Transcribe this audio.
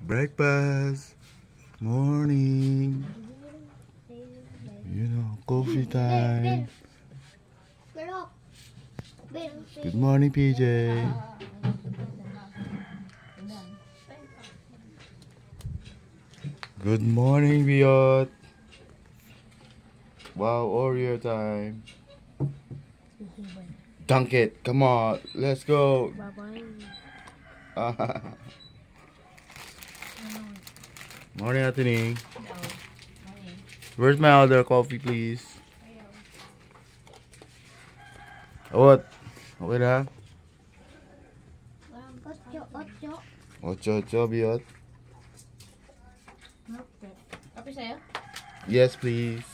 Breakfast. Morning. You know, coffee time. Good morning, PJ. Good morning, Biot. Wow, Oreo time. Dunk it. Come on. Let's go. Bye-bye. morning, Anthony. Where's my other coffee, please? What? Okay na? Ocho, ocho. Ocho, ocho, Biot. Kape sa'yo? Yes, please.